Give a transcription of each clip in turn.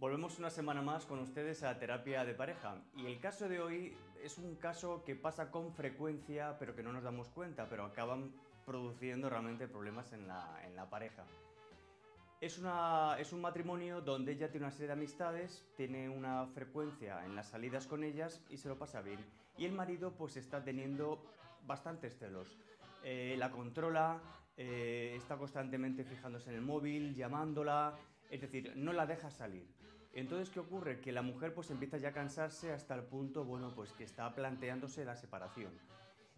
Volvemos una semana más con ustedes a terapia de pareja y el caso de hoy es un caso que pasa con frecuencia pero que no nos damos cuenta, pero acaban produciendo realmente problemas en la, en la pareja. Es, una, es un matrimonio donde ella tiene una serie de amistades, tiene una frecuencia en las salidas con ellas y se lo pasa bien. Y el marido pues está teniendo bastantes celos. Eh, la controla, eh, está constantemente fijándose en el móvil, llamándola, es decir, no la deja salir. Entonces, ¿qué ocurre? Que la mujer pues empieza ya a cansarse hasta el punto, bueno, pues que está planteándose la separación.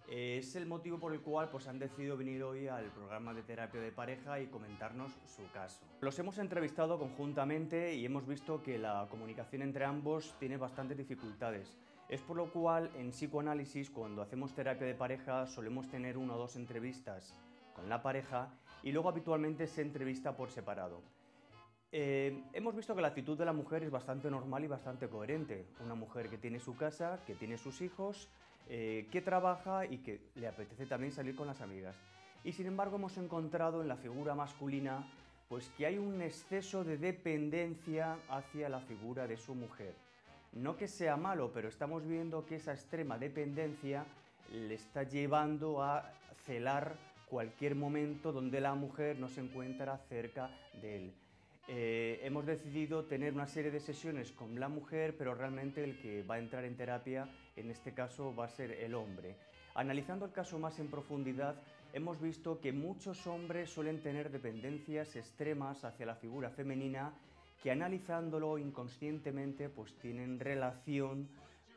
Es el motivo por el cual pues, han decidido venir hoy al programa de terapia de pareja y comentarnos su caso. Los hemos entrevistado conjuntamente y hemos visto que la comunicación entre ambos tiene bastantes dificultades. Es por lo cual en psicoanálisis cuando hacemos terapia de pareja solemos tener una o dos entrevistas con la pareja y luego habitualmente se entrevista por separado. Eh, hemos visto que la actitud de la mujer es bastante normal y bastante coherente. Una mujer que tiene su casa, que tiene sus hijos, eh, que trabaja y que le apetece también salir con las amigas. Y sin embargo hemos encontrado en la figura masculina pues que hay un exceso de dependencia hacia la figura de su mujer. No que sea malo, pero estamos viendo que esa extrema dependencia le está llevando a celar cualquier momento donde la mujer no se encuentra cerca de él. Eh, hemos decidido tener una serie de sesiones con la mujer, pero realmente el que va a entrar en terapia en este caso va a ser el hombre. Analizando el caso más en profundidad, hemos visto que muchos hombres suelen tener dependencias extremas hacia la figura femenina que analizándolo inconscientemente pues tienen relación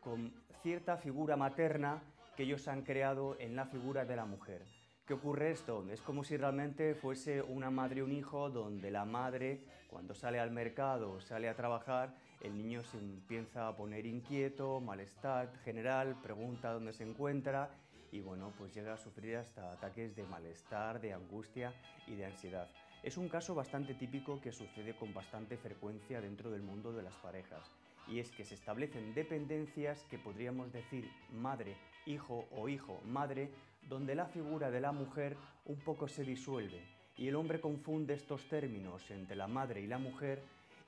con cierta figura materna que ellos han creado en la figura de la mujer. ¿Qué ocurre esto? Es como si realmente fuese una madre y un hijo donde la madre, cuando sale al mercado, sale a trabajar, el niño se empieza a poner inquieto, malestar general, pregunta dónde se encuentra y bueno, pues llega a sufrir hasta ataques de malestar, de angustia y de ansiedad. Es un caso bastante típico que sucede con bastante frecuencia dentro del mundo de las parejas y es que se establecen dependencias que podríamos decir madre hijo o hijo, madre, donde la figura de la mujer un poco se disuelve y el hombre confunde estos términos entre la madre y la mujer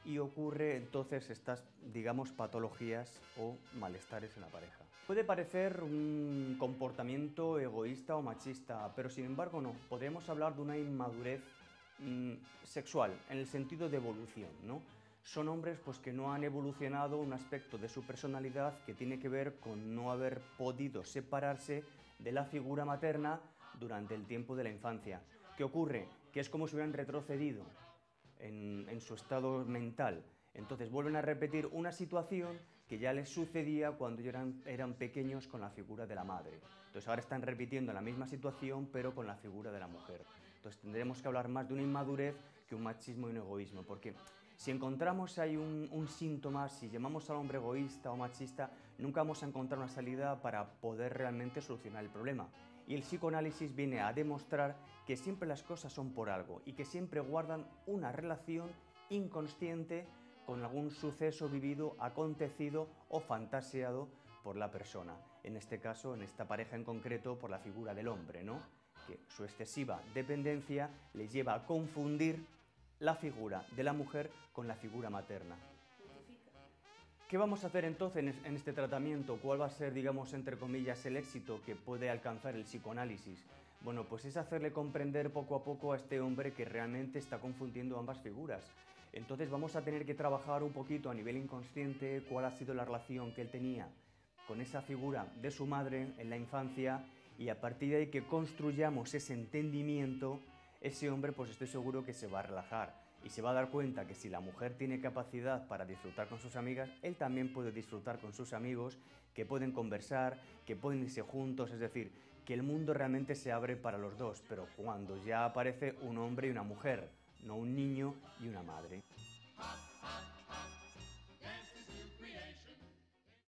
y ocurre entonces estas, digamos, patologías o malestares en la pareja. Puede parecer un comportamiento egoísta o machista, pero sin embargo no. Podemos hablar de una inmadurez mm, sexual, en el sentido de evolución, ¿no? Son hombres pues, que no han evolucionado un aspecto de su personalidad que tiene que ver con no haber podido separarse de la figura materna durante el tiempo de la infancia. ¿Qué ocurre? Que es como si hubieran retrocedido en, su estado mental. Entonces vuelven a repetir una situación que ya les sucedía cuando eran, eran pequeños con la figura de la madre. Entonces ahora están repitiendo la misma situación pero con la figura de la mujer. Entonces tendremos que hablar más de una inmadurez que un machismo y un egoísmo, porque si encontramos ahí un, síntoma, si llamamos al hombre egoísta o machista, nunca vamos a encontrar una salida para poder realmente solucionar el problema. Y el psicoanálisis viene a demostrar que siempre las cosas son por algo y que siempre guardan una relación inconsciente con algún suceso vivido, acontecido o fantaseado por la persona. En este caso, en esta pareja en concreto, por la figura del hombre, ¿no? Que su excesiva dependencia le lleva a confundir la figura de la mujer con la figura materna. ¿Qué vamos a hacer entonces en este tratamiento? ¿Cuál va a ser, digamos, entre comillas, el éxito que puede alcanzar el psicoanálisis? Bueno, pues es hacerle comprender poco a poco a este hombre que realmente está confundiendo ambas figuras. Entonces vamos a tener que trabajar un poquito a nivel inconsciente cuál ha sido la relación que él tenía con esa figura de su madre en la infancia y a partir de ahí que construyamos ese entendimiento ese hombre pues estoy seguro que se va a relajar y se va a dar cuenta que si la mujer tiene capacidad para disfrutar con sus amigas, él también puede disfrutar con sus amigos, que pueden conversar, que pueden irse juntos, es decir, que el mundo realmente se abre para los dos, pero cuando ya aparece un hombre y una mujer, no un niño y una madre.